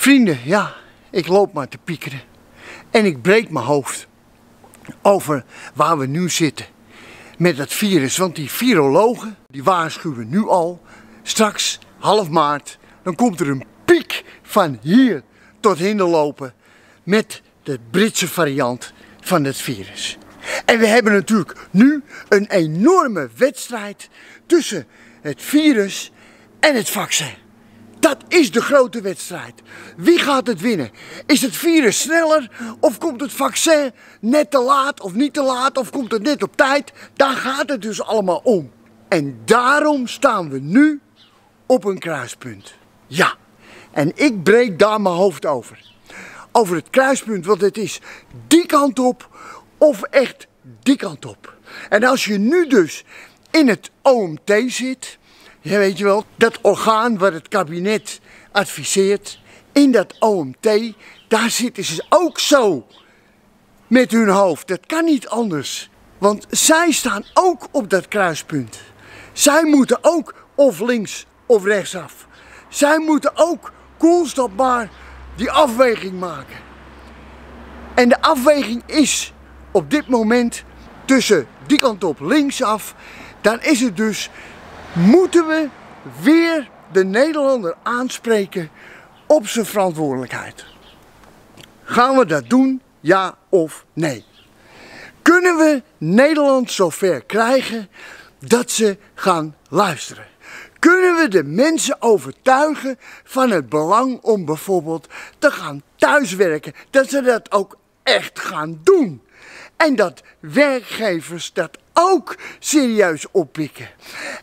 Vrienden, ja, ik loop maar te piekeren. En ik breek mijn hoofd over waar we nu zitten met dat virus. Want die virologen, die waarschuwen nu al, straks half maart, dan komt er een piek van hier tot hinder lopen met de Britse variant van het virus. En we hebben natuurlijk nu een enorme wedstrijd tussen het virus en het vaccin. Dat is de grote wedstrijd. Wie gaat het winnen? Is het virus sneller of komt het vaccin net te laat of niet te laat of komt het net op tijd? Daar gaat het dus allemaal om. En daarom staan we nu op een kruispunt. Ja, en ik breek daar mijn hoofd over. Over het kruispunt, want het is die kant op of echt die kant op. En als je nu dus in het OMT zit, ja, weet je wel, dat orgaan waar het kabinet adviseert, in dat OMT, daar zitten ze ook zo met hun hoofd. Dat kan niet anders. Want zij staan ook op dat kruispunt. Zij moeten ook of links of rechtsaf. Zij moeten ook constant maar die afweging maken. En de afweging is op dit moment tussen die kant op linksaf. Dan is het dus moeten we weer de Nederlander aanspreken op zijn verantwoordelijkheid. Gaan we dat doen, ja of nee? Kunnen we Nederland zover krijgen dat ze gaan luisteren? Kunnen we de mensen overtuigen van het belang om bijvoorbeeld te gaan thuiswerken? Dat ze dat ook echt gaan doen. En dat werkgevers dat ook serieus oppikken.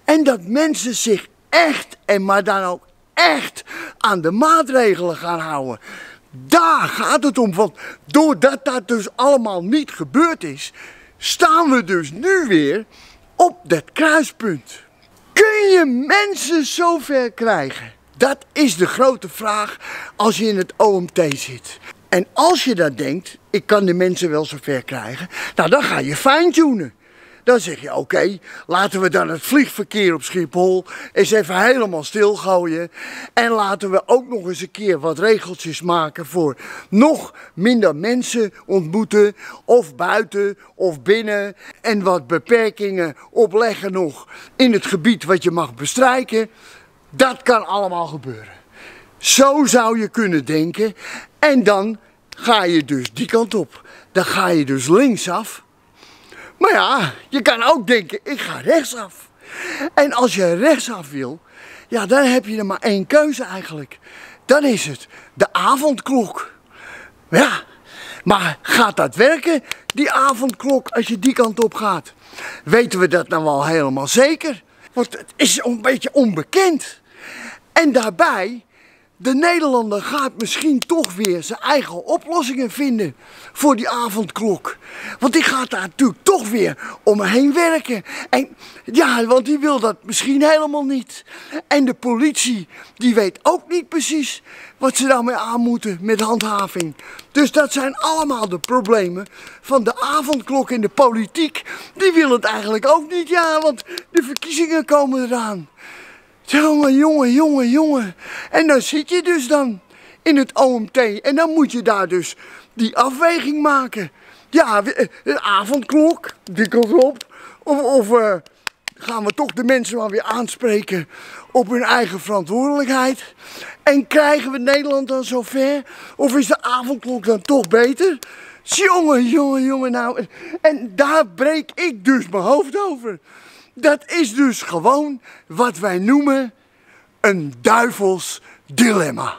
En dat mensen zich echt, en maar dan ook echt, aan de maatregelen gaan houden. Daar gaat het om, want doordat dat dus allemaal niet gebeurd is, staan we dus nu weer op dat kruispunt. Kun je mensen zover krijgen? Dat is de grote vraag als je in het OMT zit. En als je dat denkt, ik kan de mensen wel zover krijgen, nou dan ga je fine-tunen. Dan zeg je, oké, laten we dan het vliegverkeer op Schiphol eens even helemaal stilgooien. En laten we ook nog eens een keer wat regeltjes maken voor nog minder mensen ontmoeten. Of buiten of binnen. En wat beperkingen opleggen nog in het gebied wat je mag bestrijken. Dat kan allemaal gebeuren. Zo zou je kunnen denken. En dan ga je dus die kant op. Dan ga je dus linksaf. Maar ja, je kan ook denken, ik ga rechtsaf. En als je rechtsaf wil, ja, dan heb je er maar één keuze eigenlijk. Dan is het de avondklok. Ja, maar gaat dat werken, die avondklok, als je die kant op gaat? Weten we dat nou wel helemaal zeker? Want het is een beetje onbekend. En daarbij de Nederlander gaat misschien toch weer zijn eigen oplossingen vinden voor die avondklok. Want die gaat daar natuurlijk toch weer omheen werken. En ja, want die wil dat misschien helemaal niet. En de politie, die weet ook niet precies wat ze daarmee aan moeten met handhaving. Dus dat zijn allemaal de problemen van de avondklok in de politiek. Die wil het eigenlijk ook niet, ja, want de verkiezingen komen eraan. Jongen, jongen, jongen, jongen. En dan zit je dus dan in het OMT. En dan moet je daar dus die afweging maken. Ja, de eh, avondklok, die op. Of, uh, gaan we toch de mensen maar weer aanspreken op hun eigen verantwoordelijkheid? En krijgen we Nederland dan zover? Of is de avondklok dan toch beter? Jongen, jongen, jongen, nou. En daar breek ik dus mijn hoofd over. Dat is dus gewoon wat wij noemen een duivels dilemma.